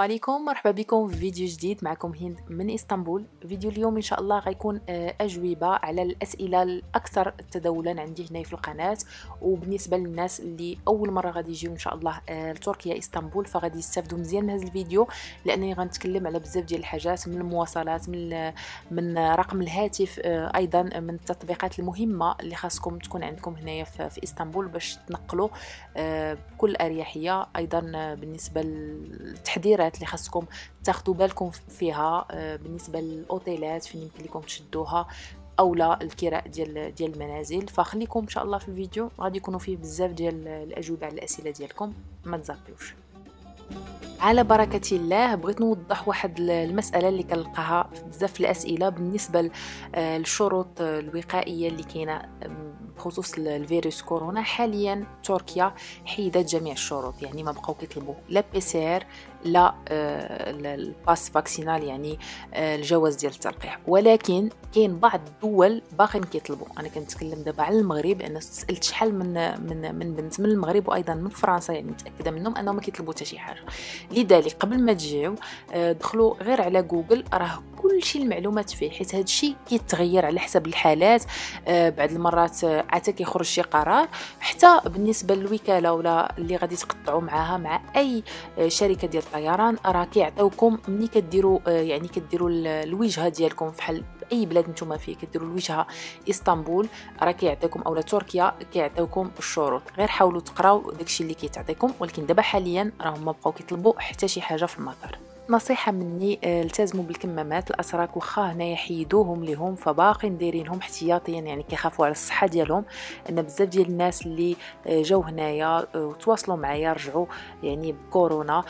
عليكم مرحبا بكم في فيديو جديد معكم هند من إسطنبول. فيديو اليوم إن شاء الله غيكون آه، أجوبة على الأسئلة الأكثر تداولا عندي هنا في القناة. وبالنسبة للناس اللي أول مرة غادي يجيو إن شاء الله آه، لتركيا إسطنبول فغادي يستافدوا مزيان من هذا الفيديو لأنني غنتكلم على بزاف ديال الحاجات من المواصلات من من رقم الهاتف آه، أيضا من التطبيقات المهمة اللي خاصكم تكون عندكم هنايا في إسطنبول باش تنقلوا بكل أريحية. أيضا بالنسبة للتحذيرات الحاجات اللي خاصكم تاخذوا بالكم فيها آه، بالنسبة للأوتيلات فين يمكن لكم تشدوها أو لا الكراء ديال ديال المنازل. فخليكم إن شاء الله في الفيديو. غادي يكونوا فيه بزاف ديال الأجوبة على الأسئلة ديالكم. ما تزابيوش على بركة الله بغيت نوضح واحد المسألة اللي كنلقاها بزاف الأسئلة بالنسبة للشروط الوقائية اللي كاينة بخصوص الفيروس كورونا. حاليا تركيا حيدت جميع الشروط يعني ما بقاو كيطلبوا لا PCR لا آه، ال pass vaccinal يعني آه، الجواز ديال التلقيح. ولكن كاين بعض الدول باقين كيطلبوا أنا كنتكلم دابا على المغرب أنا سألت شحال من من من بنت من المغرب وأيضا من فرنسا يعني متأكدة منهم أنهم ما كيطلبوا حتى شي حاجة. لذلك قبل ما تجيو آه، دخلوا غير على جوجل راه كل شيء المعلومات فيه حيت هذا الشيء كيتغير على حسب الحالات. بعض المرات عاد كيخرج شي قرار حتى بالنسبة للوكالة ولا اللي غادي تقطعوا معاها مع أي شركة ديال الطيران راه كيعطيوكم ملي كديروا آه، يعني كديروا الوجهة ديالكم فحال أي بلاد نتوما فيه كديروا الوجهة إسطنبول راه كيعطيكم اولا تركيا كيعطيوكم الشروط. غير حاولوا تقراو داكشي اللي كيتعطيكم ولكن دابا حاليا راهم ما بقاو كيطلبوا حتى شي حاجة في المطار. نصيحة مني آه، التزموا بالكمامات الأتراك واخا هنايا حيدوهم ليهم فباقين دايرينهم احتياطيا يعني كيخافوا على الصحة ديالهم. أن بزاف ديال الناس اللي آه، جاو هنايا آه، وتواصلوا معايا رجعوا يعني بكورونا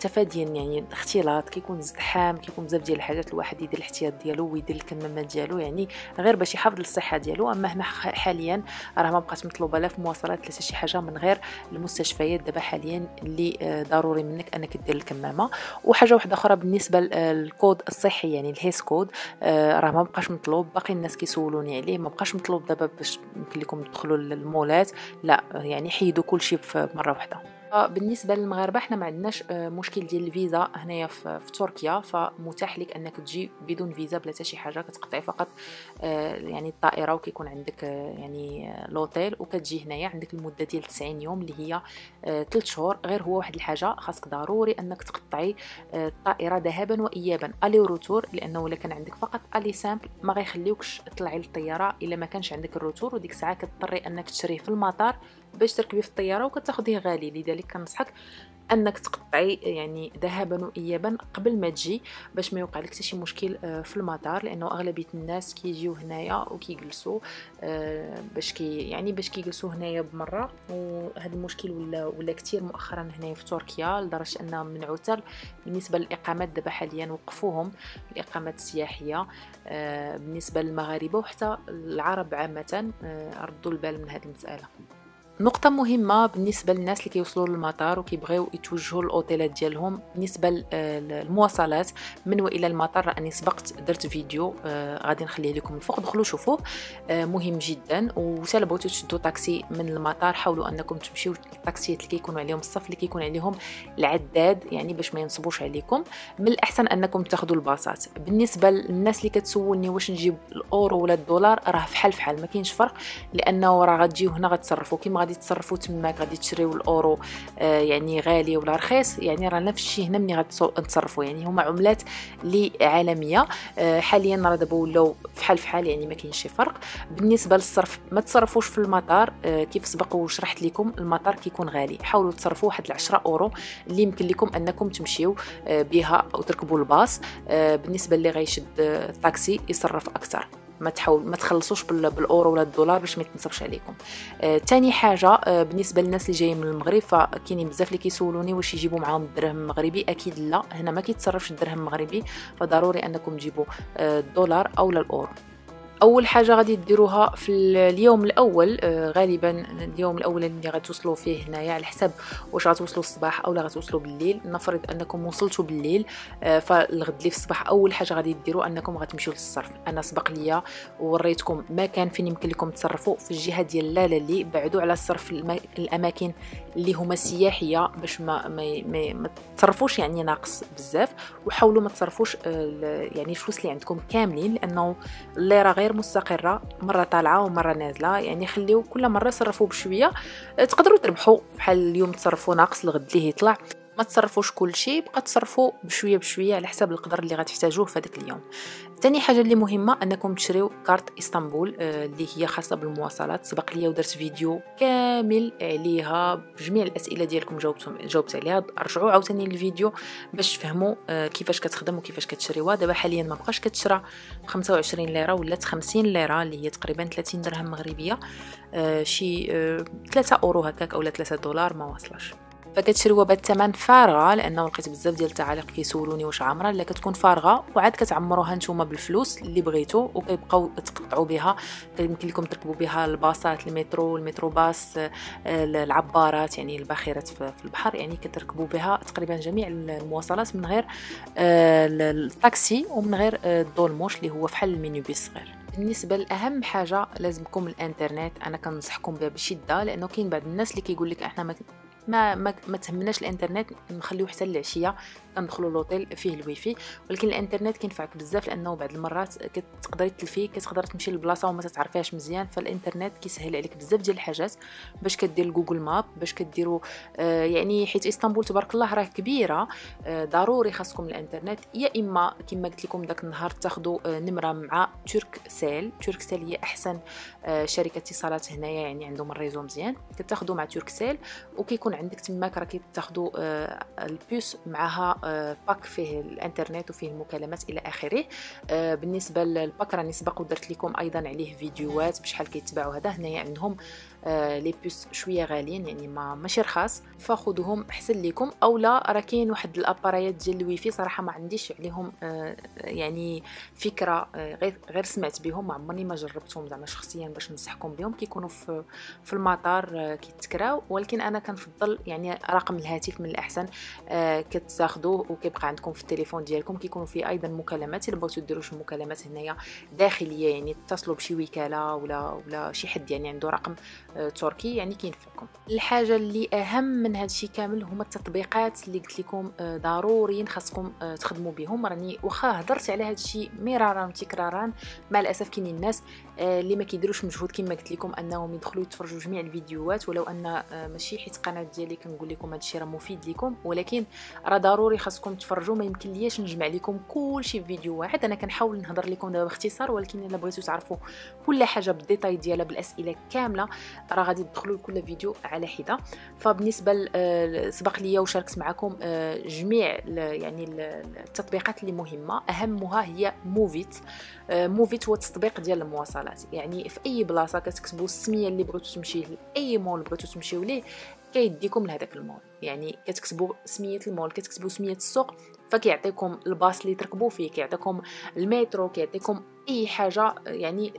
تفاديا يعني الاختلاط كيكون زحام كيكون بزاف ديال الحاجات الواحد يدير الاحتياط ديالو ويدير الكمامات ديالو يعني غير باش يحافظ الصحة ديالو. أما هنا حاليا راه ما بقات مطلوبة لا في مواصلات لا شي حاجة من غير المستشفيات دابا حاليا اللي ضروري منك أنك دير الكمامة. وحاجة واحدة أخرى بالنسبة للكود الصحي يعني ال HES code آه راه ما بقاش مطلوب. باقي الناس كيسولوني عليه ما بقاش مطلوب دابا باش يمكن لكم تدخلوا للمولات. لا يعني حيدوا كل شيء في مرة واحدة. بالنسبة للمغاربة حنا ما عندناش آه، مشكل ديال الفيزا هنايا في, تركيا. فمتاح لك إنك تجي بدون فيزا بلا حتى شي حاجة كتقطعي فقط آه، يعني الطائرة وكيكون عندك آه، يعني لوطيل. وكتجي هنايا عندك المدة ديال 90 يوم اللي هي 3 شهور. غير هو واحد الحاجة خاصك ضروري إنك تقطعي الطائرة ذهابا وايابا. aller و retour لأنه إلا كان عندك فقط aller simple ما غيخليوكش تطلعي للطيارة إلا ما كانش عندك ال retour وديك الساعة كتضطري إنك تشريه في المطار باش تركبي في الطيارة وكتاخديه غالي. لذلك كنصحك أنك تقطعي يعني ذهابا وايابا قبل ما تجي باش ما يوقع لك شي مشكل آه، في المطار لأنه أغلبية الناس كيجيو هنايا وكيجلسوا آه، باش كي يعني باش كيجلسوا هنايا بمرة. وهذا المشكل ولا ولا كثير مؤخرا هنايا في تركيا لدرجة أن من عتل بالنسبة للإقامات دابا حاليا وقفوهم الإقامات السياحية آه، بالنسبة للمغاربة وحتى العرب عامة ردوا البال من هذه المسألة. نقطة مهمة بالنسبة للناس اللي كيوصلوا للمطار وكيبغيو يتوجهوا للأوتيلات ديالهم بالنسبة للمواصلات من وإلى المطار. راني سبقت درت فيديو آه غادي نخليه لكم من فوق. دخلوا شوفوه آه مهم جدا. وحتى بغيتو تشدوا طاكسي من المطار حاولوا أنكم تمشيو الطاكسيات اللي كيكونوا عليهم الصف اللي كيكون عليهم العداد يعني باش ما ينصبوش عليكم. من الأحسن أنكم تاخذوا الباصات. بالنسبة للناس اللي كتسولني واش نجيب الاورو ولا الدولار راه فحال فحال ما كاينش فرق لأنه راه غتجيو هنا غتصرفوا كيما غادي تصرفوا تماك غادي تشريو الأورو آه يعني غالي ولا رخيص يعني راه نفس الشيء هنا ملي غتصرفوا يعني هما عملات اللي عالميه آه حاليا راه دابا ولاو فحال فحال يعني ما كاينش شي فرق. بالنسبة للصرف ما تصرفوش في المطار آه كيف سبق وشرحت لكم المطار كيكون غالي. حاولوا تصرفوا واحد 10 أورو اللي يمكن لكم أنكم تمشيو بها وتركبوا الباص بالنسبة اللي غيشد الطاكسي يصرف أكثر. ما تحاول ما تخلصوش بالاورو ولا الدولار باش ما يتنصبش عليكم. ثاني آه حاجة آه بالنسبة للناس اللي جايين من المغرب فكاينين بزاف اللي كيسولوني واش يجيبوا معاهم الدرهم المغربي. أكيد لا هنا ما كيتصرفش الدرهم المغربي فضروري أنكم تجيبوا آه الدولار أو الاورو أول حاجة غادي ديروها في اليوم الأول آه، غالبا اليوم الأول اللي غتوصلوا فيه هنايا على حسب واش غتوصلوا الصباح أو لا غتوصلوا بالليل. نفرض أنكم وصلتوا بالليل آه، فالغد اللي في الصباح أول حاجة غادي ديروا أنكم غتمشيو للصرف. أنا سبق ليا ووريتكم مكان فين يمكن لكم تصرفوا في الجهة ديال لالالي بعدوا على الصرف الأماكن اللي هما سياحية باش ما ما, ما, ما تصرفوش يعني ناقص بزاف. وحاولوا ما تصرفوش آه، يعني الفلوس اللي عندكم كاملين لأنه الليره غير مستقرة مرة طالعة ومرة نازلة يعني خليو كل مرة صرفوا بشوية. آه، تقدروا تربحوا بحال اليوم تصرفوا ناقص الغد ليه يطلع. ما تصرفوش كل شيء بقى تصرفوا بشوية بشوية على حسب القدر اللي غتحتاجوه في هذاك اليوم. ثاني حاجة اللي مهمة أنكم تشريو كارت إسطنبول آه، اللي هي خاصة بالمواصلات. سبق ليا ودرت فيديو كامل عليها بجميع الأسئلة ديالكم جاوبتهم جاوبت عليها. رجعوا عاوتاني الفيديو باش تفهموا آه، كيفاش كتخدم وكيفاش كتشريوها. دابا حاليا ما بقاش كتشرى ب 25 ليرة ولات 50 ليرة اللي هي تقريبا 30 درهم مغربية آه، شي 3 أورو هكاك اولا 3 دولار ما واصلاش فكتشريوها بالثمن فارغة لأنه لقيت بزاف ديال التعاليق كيسولوني واش عامرة. لا كتكون فارغة وعاد كتعمروها نتوما بالفلوس اللي بغيتو وكيبقاو تقطعوا بها. يمكن لكم تركبوا بها الباصات المترو المتروباص آه، العبارات يعني الباخرات في البحر يعني كتركبوا بها تقريبا جميع المواصلات من غير آه، الطاكسي ومن غير آه، ال dolmuş اللي هو فحال ال minibus صغير. بالنسبة لأهم حاجة لازمكم الإنترنت أنا كنصحكم بها بشدة لأنه كاين بعض الناس اللي كيقول لك إحنا ما ما, ما تهمناش الانترنت نخليوه حتى العشيه كندخلوا لوطيل فيه الويفي. ولكن الانترنت كينفعك بزاف لأنه بعض المرات كتقدري تلفي كتقدر تمشي لبلاصة وما تعرفيهاش مزيان. فالانترنت كيسهل عليك بزاف ديال الحاجات. باش كدير Google Maps باش كديروا آه يعني حيت إسطنبول تبارك الله راه كبيرة آه ضروري خاصكم الانترنت. يا إما كما قلت لكم داك النهار تاخذوا آه نمرة مع Turkcell. Turkcell هي أحسن آه شركة اتصالات هنايا يعني عندهم ال réseau مزيان. كتاخذوا مع Turkcell وكيكون عندك تماك راه كتاخذوا آه ال puce معها pack فيه الانترنت وفيه المكالمات إلى آخره. آه، بالنسبة لل pack راني سبق ودرت لكم أيضا عليه فيديوهات بشحال كيتباعوا هذا هنايا عندهم. آه، les puces شوية غاليين يعني ما ماشي رخاص. فخذوهم احسن لكم أو لا راه كاين واحد ال appareilات ديال الويفي صراحة ما عنديش عليهم آه، يعني فكرة غير غير سمعت بهم ما عمرني ما جربتهم زعما شخصيا باش ننصحكم بهم. كيكونوا في في المطار كيتكراو. ولكن أنا كنفضل يعني رقم الهاتف من الأحسن كتاخذوه وكيبقى عندكم في التليفون ديالكم. كيكونوا فيه أيضا مكالمات. إلا بغيتو ديروا شي مكالمات هنايا داخلية يعني تتصلوا بشي وكالة ولا ولا شي حد يعني عنده رقم آه، تركي يعني كينفعكم. الحاجة اللي أهم من هذا الشيء كامل هما التطبيقات اللي قلت لكم آه، ضروري خاصكم آه، تخدموا بهم. راني واخا هضرت على هذا الشيء مرارا وتكرارا. مع الأسف كاينين الناس اللي ما كيديروش مجهود كما قلت لكم أنهم يدخلوا يتفرجوا جميع الفيديوهات ولو أن ماشي حيت القناه ديالي كنقول لكم هذا الشيء راه مفيد لكم. ولكن راه ضروري خاصكم تفرجوا ما يمكن ليش نجمع لكم كل شيء في فيديو واحد. أنا كنحاول نهضر لكم دابا باختصار ولكن إلا بغيتوا تعرفوا كل حاجة بال détail ديالها بالأسئلة كاملة راه غادي تدخلوا لكل فيديو على حدة. فبالنسبة آه، سبق ليا وشاركت معكم آه، جميع يعني التطبيقات اللي مهمة. أهمها هي Moovit. آه، Moovit هو التطبيق ديال المواصلات. يعني في أي بلاصة كتكتبوا السمية اللي بغيتو تمشي لاي مول بغيتو تمشيو ليه كيديكم لهذاك المول. يعني كتكتبوا سمية المول كتكتبوا سمية السوق فكيعطيكم الباص اللي تركبوا فيه كيعطيكم المترو كيعطيكم أي حاجة. يعني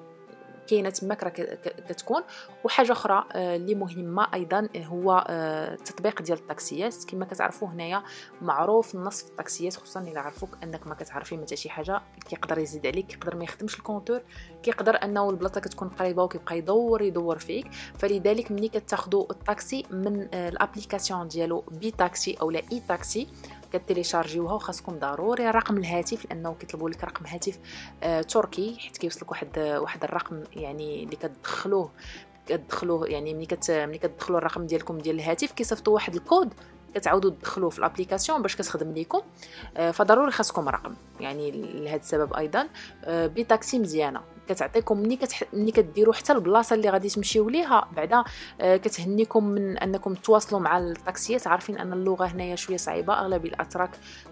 كاينة تماك راه كتكون. وحاجة أخرى آه، اللي مهمة أيضا هو التطبيق آه، ديال الطاكسيات كما كتعرفوا هنايا معروف النصب في الطاكسيات خصوصا إلا عرفوك أنك ما كتعرفي حتى شي حاجة كيقدر يزيد عليك كيقدر ما يخدمش ال compteur كيقدر أنه البلاصة كتكون قريبة وكيبقى يدور يدور فيك. فلذلك ملي كتاخذوا الطاكسي من آه، ال application ديالو BiTaksi أو لا iTaksi كت téléchargerيوها وخاصكم ضروري. رقم الهاتف لأنه كيطلبوا لك رقم هاتف آه تركي حيت كيوصلك واحد واحد الرقم يعني اللي كتدخلوه كتدخلوه يعني ملي كت ملي كتدخلوا الرقم ديالكم ديال الهاتف كيصيفطوا واحد الكود كتعاودوا تدخلوه في ال application باش كتخدم لكم آه فضروري خاصكم رقم يعني لهذا السبب أيضا. آه BiTaksi مزيانة. كتعطيكم ملي كتح... ملي كديروا حتى البلاصة اللي غادي تمشيو ليها. بعدا آه كتهنيكم من أنكم تواصلوا مع الطاكسيات. عارفين أن اللغة هنايا شوية صعيبة. أغلب الأتراك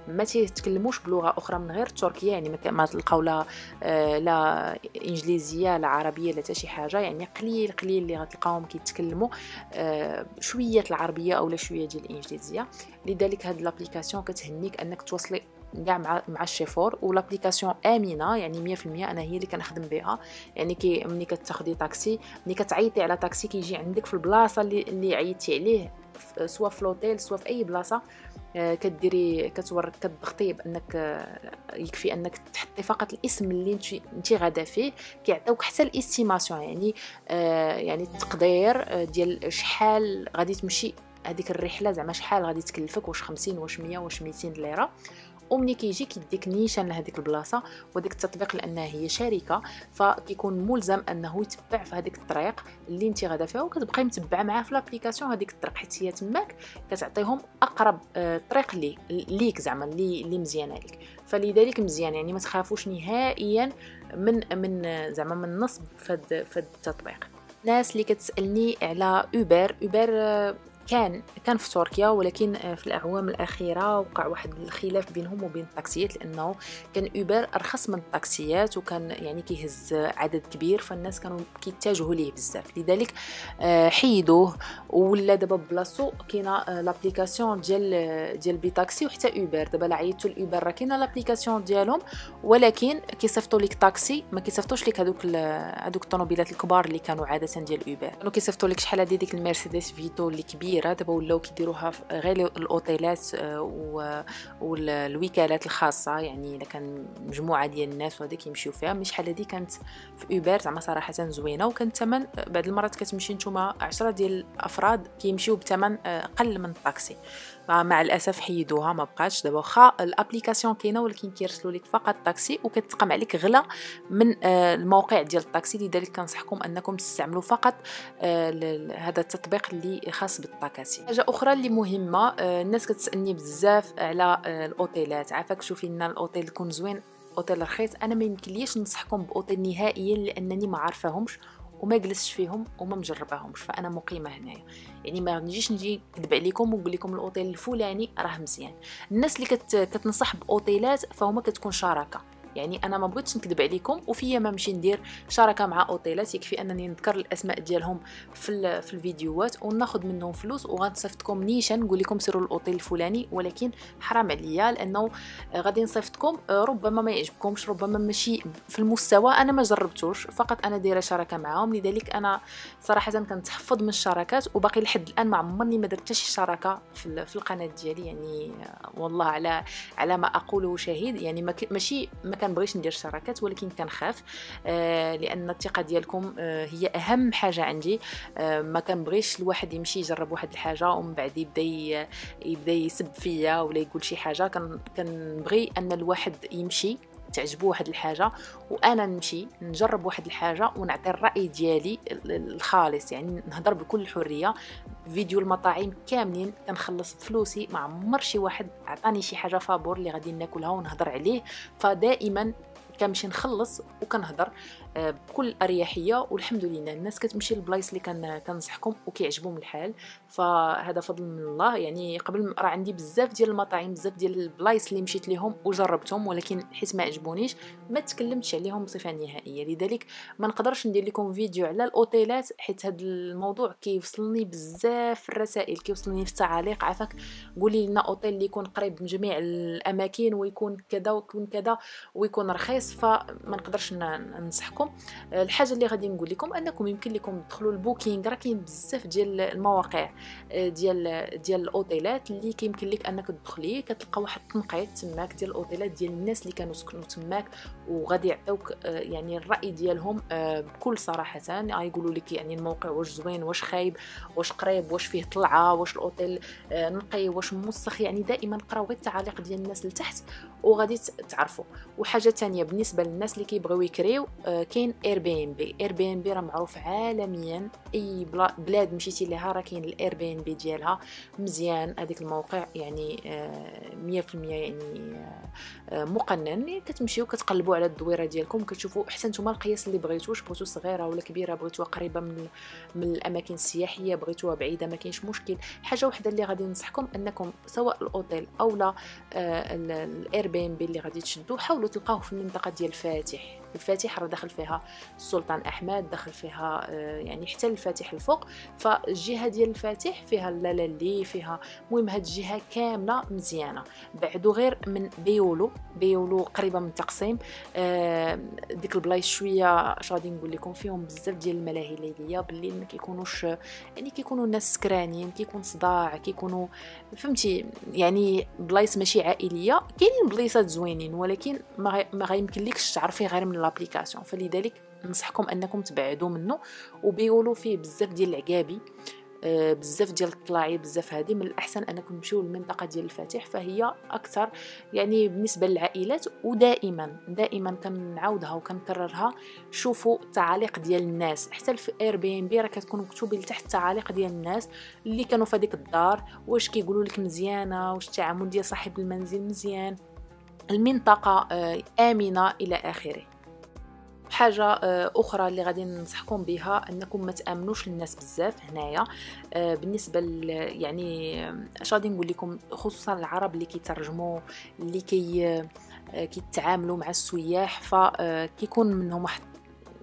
ما تيتكلموش بلغة أخرى من غير التركيه يعني ما تلقاو لا آه لا إنجليزية لا عربية لا حتى شي حاجة. يعني قليل قليل اللي غتلقاوهم كيتكلموا. آه شوية العربية اولا شوية ديال الإنجليزية. لذلك هاد l'application كتهنيك أنك توصلي كاع مع مع ال chauffeur و l'application آمنة يعني 100% أنا هي اللي كنخدم بها. يعني كي ملي كتاخدي طاكسي ملي كتعيطي على طاكسي كيجي عندك في البلاصة اللي اللي عيطتي عليه سواء في لوطيل سواء في أي بلاصة آه، كديري كتور كتضغطي بأنك آه، يكفي أنك تحطي فقط الاسم اللي انت انت غادا فيه كيعطيوك حتى ال estimation يعني آه، يعني التقدير ديال شحال غادي تمشي هذيك الرحلة زعما شحال غادي تكلفك واش 50 واش 100 واش 200 ليرة. ومني كيجي كيديك نيشان لهذيك البلاصة وديك التطبيق لأنها هي شركة فكيكون ملزم أنه يتبع في هذيك الطريق اللي انت غادا فيها وكتبقاي متبعه معاه في l'application هذيك الطريق. حيت هي تماك كتعطيهم أقرب آه، طريق لي ليك زعما اللي اللي مزيانة لك فلذلك مزيان يعني ما تخافوش نهائيا من من زعما من النصب في هذا التطبيق. الناس اللي كتسألني على Uber Uber كان كان في تركيا ولكن آه، في الأعوام الأخيرة وقع واحد الخلاف بينهم وبين الطاكسيات لأنه كان Uber أرخص من الطاكسيات وكان يعني كيهز عدد كبير فالناس كانوا كيتجهوا ليه بزاف. لذلك آه، حيدوه ولا دابا بلاصتو كاينة آه، l'application ديال ديال BiTaksi وحتى Uber دابا لا عيطتوا ل Uber راه كاينة l'application ديالهم ولكن كيصيفطوا لك طاكسي ما كيصيفطوش لك هذوك هذوك الطوموبيلات الكبار اللي كانوا عادة ديال Uber كانوا كيصيفطوا لك شحال هذه ديك ال Mercedes Vito اللي كبير كبيرة دابا ولاو كيديروها غير الأوتيلات آه، والوكالات الخاصة يعني إلا كان مجموعة ديال الناس وهذا كيمشيو فيها. مش شحال هذه كانت في Uber زعما صراحة زوينة وكان الثمن بعض المرات كتمشي نتوما 10 ديال الأفراد كيمشيو بثمن آه، أقل من الطاكسي. مع الأسف حيدوها ما بقاتش. دابا واخا ال application كاينة ولكن كيرسلوا لك فقط طاكسي وكتقام عليك أغلى من آه، الموقع ديال الطاكسي. لذلك كنصحكم أنكم تستعملوا فقط هذا التطبيق اللي خاص بالطاكسي. الطاكسي حاجة أخرى اللي مهمة آه، الناس كتسألني بزاف على آه، الأوتيلات. عافاك شوفي لنا الأوتيل يكون زوين أوتيل رخيص. أنا ما يمكنليش ننصحكم بأوتيل نهائيا لأنني ما عارفاهمش. وما جلستش فيهم وما مجرباهمش فأنا مقيمة هنايا. يعني ما نجيش نجي نكذب عليكم ونقول لكم الأوتيل الفلاني راه مزيان. الناس اللي كت... كتنصح بأوتيلات فهما كتكون شراكة. يعني أنا ما بغيتش نكذب عليكم وفيا ما نمشي ندير شراكة مع أوتيلات يكفي أنني نذكر الأسماء ديالهم في في الفيديوهات وناخذ منهم فلوس وغنصيفطكم نيشان نقول لكم سيروا للاوتيل الفلاني ولكن حرام عليا لأنه غادي نصيفطكم ربما ما يعجبكمش ربما ماشي في المستوى أنا ما جربتوش فقط أنا دايرة شراكة معاهم لذلك أنا صراحة كنتحفظ من الشراكات وباقي لحد الآن ما عمرني ما درت حتى شي شراكة في, في القناة ديالي يعني والله على على ما أقوله شهيد يعني ماشي ما كنبغيش ندير شراكات ولكن كنخاف آه لأن الثقة ديالكم آه هي أهم حاجة عندي. آه ما كنبغيش الواحد يمشي يجرب واحد الحاجة ومن بعد يبدأ يبدأ يسب فيا ولا يقول شي حاجة. كنبغي أن الواحد يمشي تعجبو واحد الحاجة وأنا نمشي نجرب واحد الحاجة ونعطي الرأي ديالي الخالص يعني نهضر بكل حريه فيديو المطاعم كاملين كنخلص فلوسي ما عمر شي واحد عطاني شي حاجة فابور اللي غادي ناكلها ونهضر عليه. فدائما كنمشي نخلص وكنهضر. بكل أريحية والحمد لله الناس كتمشي للبلايص اللي كنصحكم وكيعجبهم الحال. فهذا فضل من الله. يعني قبل راه عندي بزاف ديال المطاعم بزاف ديال البلايص اللي مشيت ليهم وجربتهم ولكن حيت ما عجبونيش ما تكلمتش عليهم بصفة نهائية. لذلك ما نقدرش ندير لكم فيديو على الأوتيلات حيت هذا الموضوع كيوصلني بزاف الرسائل كيوصلني في التعاليق. عافاك قولي لنا أوتيل اللي يكون قريب من جميع الأماكن ويكون كذا ويكون كذا ويكون رخيص. فما نقدرش ننصحكم. الحاجة اللي غادي نقول لكم أنكم يمكن لكم تدخلوا البوكينغ. راه كاين بزاف ديال المواقع ديال ديال الأوتيلات اللي كيمكن لك أنك تدخلي. كتلقى واحد التنقيط تماك ديال الأوتيلات ديال الناس اللي كانوا سكنوا تماك وغادي يعطيوك آه، يعني الرأي ديالهم آه، بكل صراحة. يقولوا لك يعني الموقع واش زوين واش خايب واش قريب واش فيه طلعة واش الأوتيل آه، نقي واش موسخ. يعني دائما قراو غير التعاليق ديال الناس لتحت وغادي تعرفوا. وحاجة ثانية بالنسبة للناس اللي كيبغيو يكريو كاين اير بي ام بي اير بي ام بي راه معروف عالميا. أي بلاد مشيتي لها راه كاين ال Airbnb ديالها. مزيان. هذيك الموقع يعني 100% يعني مقنن. يعني كتمشيو كتقلبوا على الدويرة ديالكم كتشوفوا حتى نتوما القياس اللي بغيتو بغيتو صغيرة ولا كبيرة بغيتوها قريبة من من الأماكن السياحية بغيتوها بعيدة ما كاينش مشكل. حاجة وحدة اللي غادي ننصحكم أنكم سواء الأوتيل أو لا ال Airbnb اللي غادي تشدوا حاولوا تلقاوه في المنطقة ديال فاتح الفاتح راه داخل فيها السلطان أحمد داخل فيها آه، يعني حتى الفاتح الفوق. فالجهة ديال الفاتح فيها اللاليلي فيها المهم هاد الجهة كاملة مزيانة. بعدو غير من بيوغلو بيوغلو قريبة من التقسيم. آه، ديك البلايص شوية اش غادي نقول لكم فيهم بزاف ديال الملاهي الليليه بالليل ما كيكونوش يعني كيكونوا الناس سكرانين كيكون صداع كيكونوا فهمتي؟ يعني بلايص ماشي عائلية كاينين بلايصات زوينين ولكن ما غيمكن لكش تعرفي غير من l'application. فلذلك ننصحكم أنكم تبعدوا منه وبيوغلو فيه بزاف ديال العقابي آه، بزاف ديال الطلاعي بزاف هذه من الأحسن أنكم تمشيو للمنطقة ديال الفاتح فهي أكثر يعني بالنسبة للعائلات ودائما دائما كنعاودها وكنكررها. شوفوا التعاليق ديال الناس. حتى في Airbnb راه كتكون مكتوبة لتحت التعاليق ديال الناس اللي كانوا في هذيك الدار. واش كيقولوا لك مزيانة؟ واش التعامل ديال صاحب المنزل مزيان؟ المنطقة آه، آمنة إلى آخره. حاجة آه، أخرى اللي غادي ننصحكم بها أنكم ما تأمنوش الناس بزاف هنايا. آه، بالنسبة يعني اش غادي نقول لكم خصوصا العرب اللي كيترجموا اللي كي آه، كيتعاملوا مع السياح فكيكون منهم واحد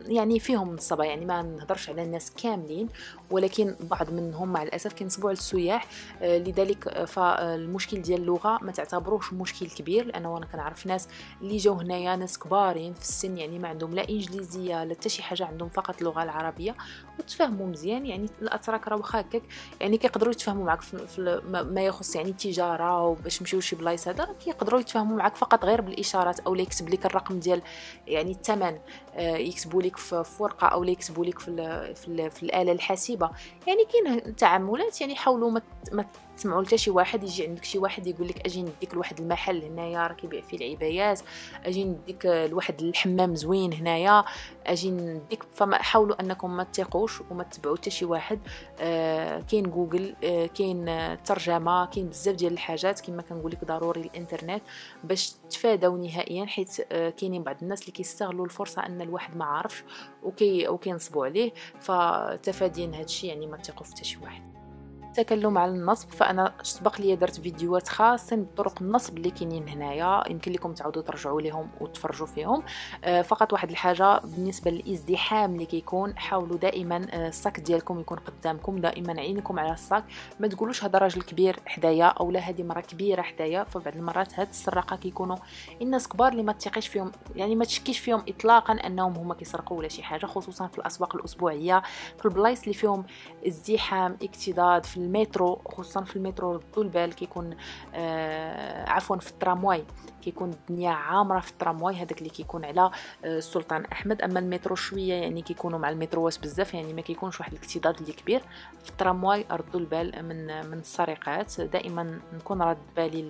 يعني فيهم نصبة يعني ما نهضرش على الناس كاملين ولكن بعض منهم مع الأسف كينصبوا على السياح آه، لذلك آه، فالمشكل ديال اللغة ما تعتبروش مشكل كبير لأنه أنا كنعرف ناس اللي جاو هنايا ناس كبارين في السن يعني ما عندهم لا إنجليزية لا حتى شي حاجة عندهم فقط اللغة العربية وتفهموا مزيان يعني الأتراك راه واخا هكاك يعني كيقدروا يتفاهموا معك في ما يخص يعني التجارة وباش نمشيو لشي بلايص هذا كيقدروا يتفاهموا معك فقط غير بالإشارات أو يكتب لك الرقم ديال يعني الثمن آه، يكتبوا لك في ورقة أو يكتبوا لك في في, في الآلة الحاسبة. يعني كاين تعاملات يعني حاولوا ما تسمعوا حتى شي واحد يجي عندك شي واحد يقول لك أجي نديك لواحد المحل هنايا راه كيبيع فيه العبايات أجي نديك لواحد الحمام زوين هنايا أجي نديك فما حاولوا انكم ما تثقوش وما تتبعوا حتى شي واحد. آه كاين جوجل آه كاين ترجمة كاين بزاف ديال الحاجات كما كنقول لك ضروري الانترنت باش تفادوا نهائيا حيت آه كاينين بعض الناس اللي كيستغلوا الفرصة ان الواحد ما عارفش وكي وكينصبوا عليه فتفاديا هادشي يعني ما تثقوا في حتى شي واحد. التكلم على النصب فأنا سبق لي درت فيديوهات خاصين بطرق النصب اللي كاينين هنايا يمكن لكم تعاودوا ترجعوا لهم وتفرجوا فيهم. آه، فقط واحد الحاجة بالنسبة للإزدحام اللي كيكون حاولوا دائما آه، الصاك ديالكم يكون قدامكم دائما عينكم على الصاك ما تقولوش هذا راجل كبير حدايا أو لا هذه مراه كبيرة حدايا فبعض المرات هاد السراقة كيكونوا الناس كبار اللي ما تثقيش فيهم يعني ما تشكيش فيهم اطلاقا أنهم هما كيسرقوا ولا شي حاجة خصوصا في الأسواق الأسبوعية في البلايص اللي فيهم إزدحام اكتضاد في المترو خصوصا في المترو ردوا البال كيكون آه عفوا في الترامواي. كيكون الدنيا عامرة في الترامواي هذاك اللي كيكون على آه السلطان أحمد. أما المترو شوية يعني كيكونوا مع المتروات بزاف يعني ما كيكونش واحد الاكتضاد اللي كبير. في الترامواي ردوا البال من من السرقات. دائما نكون راد بالي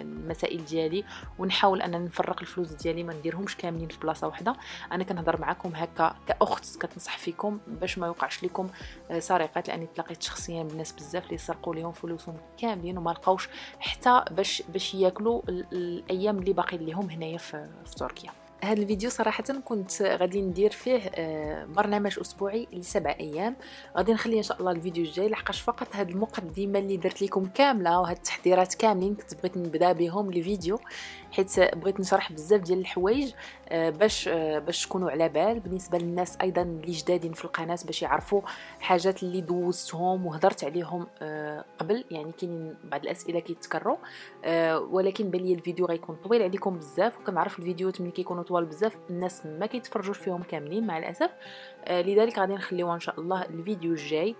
المسائل ديالي ونحاول أن نفرق الفلوس ديالي ما نديرهمش كاملين في بلاصة واحدة. أنا كنهضر معكم هكا كأخت كتنصح فيكم باش ما يوقعش لكم آه سرقات لأني تلاقيت شخصيا بالناس بزاف اللي سرقوا لهم فلوسهم كاملين وما لقاوش حتى باش باش ياكلوا الأيام اللي باقي لهم هنايا في, في تركيا. هذا الفيديو صراحة كنت غادي ندير فيه آه، برنامج أسبوعي لسبع أيام. غادي نخلي إن شاء الله الفيديو الجاي لحقاش فقط هاد المقدمة اللي درت لكم كاملة وهاد التحضيرات كاملين كنت بغيت نبدأ بهم الفيديو. حيت بغيت نشرح بزاف ديال الحوايج آه، باش آه، باش تكونوا على بال. بالنسبة للناس أيضا اللي جدادين في القناة باش يعرفوا حاجات اللي دوزتهم وهضرت عليهم آه، قبل. يعني كاينين بعض الأسئلة كيتكرروا ولكن بان لي الفيديو غيكون طويل عليكم بزاف. وكنعرف الفيديوهات ملي كيكونوا طوال بزاف الناس ما كيتفرجوش فيهم كاملين مع الأسف. لذلك غادي نخليوها إن شاء الله الفيديو الجاي.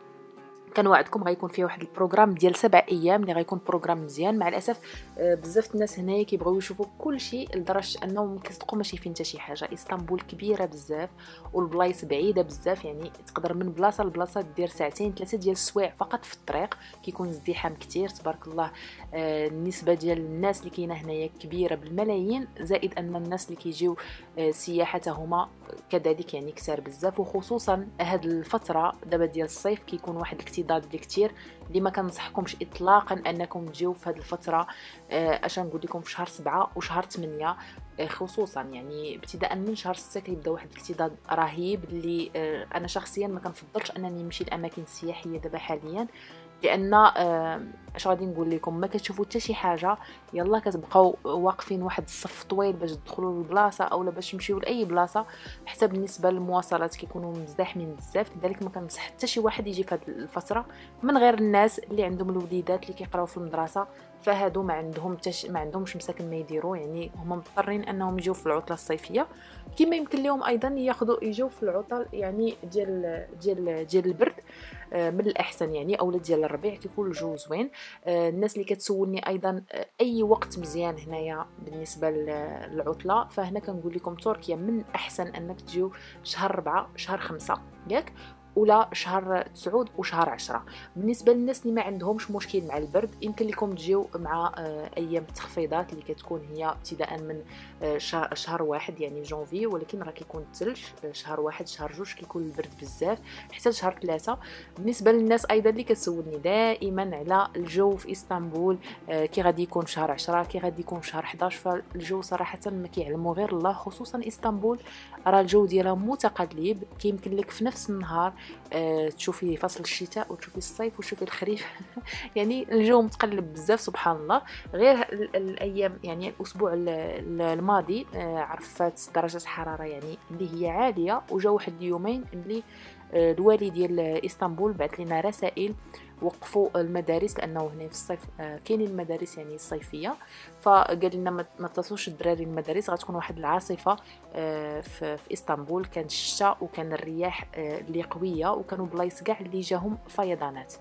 كنوعدكم غيكون فيه واحد ال programme ديال سبع أيام اللي غيكون programme مزيان. مع الأسف آه، بزاف الناس هنايا كيبغيو يشوفوا كل شيء لدرجة أنهم كيصدقوا ما شايفين حتى شي حاجة. إسطنبول كبيرة بزاف والبلايص بعيدة بزاف يعني تقدر من بلاصة لبلاصة دير ساعتين ثلاثة ديال السوايع فقط في الطريق. كيكون ازدحام كتير تبارك الله. آه، النسبة ديال الناس اللي كاينة هنايا كبيرة بالملايين زائد أن الناس اللي كيجيو آه، سياحه هما كذلك يعني كثار بزاف وخصوصا هاد الفترة دابا ديال الصيف كيكون واحد الاكتضاد اللي كثير اللي ما كنصحكمش اطلاقا أنكم تجيو في هاد الفترة آه، أش نقول لكم في شهر سبعة وشهر ثمانية آه، خصوصا يعني ابتداء من شهر ستة كيبدأ واحد الاكتضاد رهيب اللي آه، أنا شخصيا ما كنفضلش أنني نمشي لأماكن سياحية دابا حاليا لأن اش غادي نقول لكم؟ ما كتشوفوا حتى شي حاجة يلا كتبقاو واقفين واحد الصف طويل باش تدخلوا للبلاصة اولا باش تمشيو لأي بلاصة حتى بالنسبة للمواصلات كيكونوا مزدحمين بزاف لذلك ما كنصح حتى شي واحد يجي في هذه الفترة من غير الناس اللي عندهم الوليدات اللي كيقراو في المدرسة فهادو ما عندهم تش... ما عندهمش مساكن ما يديروا يعني هما مضطرين أنهم يجوا في العطلة الصيفية. كما يمكن لهم أيضا ياخذوا يجوا في العطل يعني ديال ديال ديال البرد آه، من الأحسن يعني اولا ديال الربيع كيكون الجو زوين. الناس اللي كتسولني أيضا آه، أي وقت مزيان هنايا بالنسبة للعطلة. فهنا كنقول لكم تركيا من أحسن أنك تجيو شهر 4 شهر 5 ياك؟ ولا شهر تسعود وشهر عشرة. بالنسبة للناس اللي ما عندهمش مشكل مع البرد يمكن لكم تجيو مع آه، أيام التخفيضات اللي كتكون هي ابتداء من آه، شهر واحد يعني جونفي ولكن راه كيكون الثلج آه، شهر واحد شهر جوج كيكون البرد بزاف حتى شهر ثلاثة. بالنسبة للناس أيضا اللي كتسولني دائما على الجو في إسطنبول كي غادي يكون شهر عشرة كي غادي يكون شهر 11 فالجو صراحة ما كيعلمو غير الله خصوصا إسطنبول. راه الجو ديالها متقلب كيمكن لك في نفس النهار آه، تشوفي فصل الشتاء وتشوفي الصيف وتشوفي الخريف. يعني الجو متقلب بزاف سبحان الله. غير الأيام يعني الأسبوع الماضي آه، عرفات درجه حرارة يعني اللي هي عالية وجا واحد اليومين اللي الوالي ديال إسطنبول بعث لنا رسائل وقفوا المدارس لأنه هنا في الصيف آه، كاينين المدارس يعني الصيفية. فقال لنا ما تصوش الدراري المدارس غتكون واحد العاصفة آه، في, إسطنبول. كان الشتاء وكان الرياح آه، اللي قوية وكانوا بلايص كاع اللي جاهم فيضانات.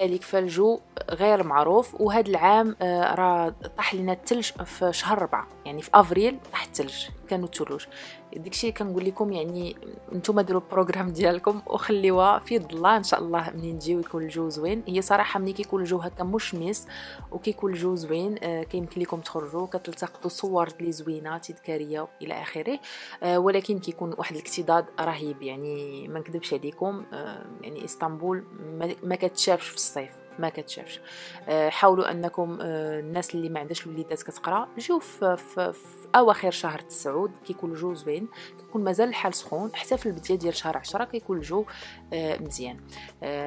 ذلك فالجو غير معروف وهذا العام راه طاح لنا الثلج في شهر ربعة يعني في أفريل طاح الثلج كانوا الثلوج داكشي كنقول لكم يعني نتوما ديروا ال programme ديالكم وخليوها في ظلة إن شاء الله منين تجيو يكون الجو زوين. هي صراحة ملي كيكون الجو هكا مشمس وكيكون الجو زوين آه كيمكن لكم تخرجوا كتلتقطوا صور لي زوينة تذكارية إلى آخره. آه ولكن كيكون واحد الاكتضاد رهيب يعني ما نكذبش عليكم آه يعني إسطنبول ما كتشافش في الصيف. ما كتشافش. آه، حاولوا أنكم آه، الناس اللي ما عندهاش الوليدات كتقرأ. جيو في, في, في أواخر شهر تسعود كيكون الجو زوين كيكون مازال الحال سخون حتى في البداية ديال شهر عشرة كيكون الجو آه، مزيان.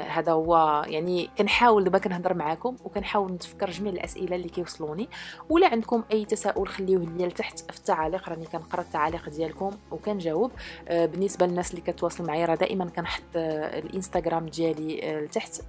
هذا هو يعني كنحاول دابا كنهضر معاكم وكنحاول نتفكر جميع الأسئلة اللي كيوصلوني. ولا عندكم أي تساؤل خليوه لي لتحت في التعاليق راني كنقرأ التعاليق ديالكم وكنجاوب. بالنسبة للناس اللي كتواصل معايا راه دائما كنحط الإنستغرام ديالي لتحت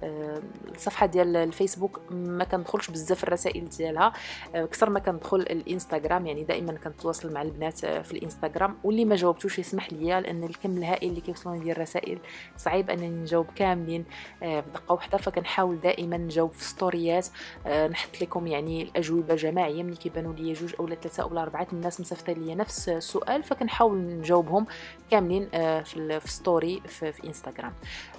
الصفحة ديال الفيسبوك ما كندخلش بزاف الرسائل ديالها. أكثر ما كندخل الإنستغرام يعني دائما كنتواصل مع البنات في الإنستغرام. واللي ما جاوبتوش يسمح لي لأن الكم الهائل اللي كيوصلوني ديال الرسائل صعيب أنني نجاوب كاملين. آه، بدقة واحدة فكنحاول دائما نجاوب في ستوريات. آه، نحط لكم يعني الأجوبة جماعية. ملي كيبانوا لي جوج اولا ثلاثة اولا أربعة الناس مصيفطين لي نفس السؤال فكنحاول نجاوبهم. كاملين آه، في, في story في, في انستغرام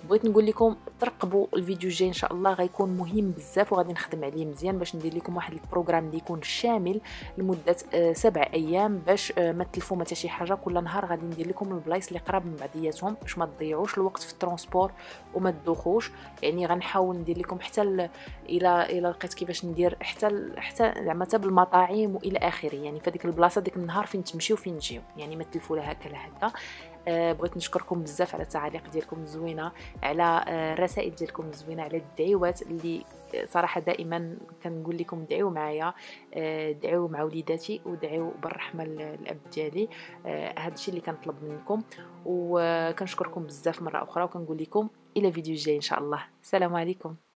بغيت نقول لكم ترقبوا الفيديو الجاي إن شاء الله غيكون مهم بزاف وغادي نخدم عليه مزيان باش ندير لكم واحد ال programme اللي يكون شامل لمدة آه، سبع أيام باش آه، ما تلفوا ما شي حاجة. كل نهار غادي ندير لكم البلايص اللي قراب من بعضياتهم باش ما تضيعوش الوقت في ال transport وما تدوخوش. يعني غنحاول ندير لكم حتى إلى إلى لقيت كيفاش ندير حتى حتى زعما حتى بالمطاعم وإلى آخره. يعني في هذيك البلاصة ديك النهار فين تمشيو فين تجيو. يعني ما تلفوا لها هكا هكا. أه بغيت نشكركم بزاف على التعاليق ديالكم الزوينه على آه، الرسائل ديالكم الزوينه على الدعوات اللي صراحة دائما كنقول لكم دعيو معايا آه، دعيو مع وليداتي ودعيو بالرحمة الاب ديالي آه، هذا الشيء اللي كنطلب منكم. وكنشكركم بزاف مرة أخرى وكنقول لكم إلى فيديو جاي إن شاء الله. السلام عليكم.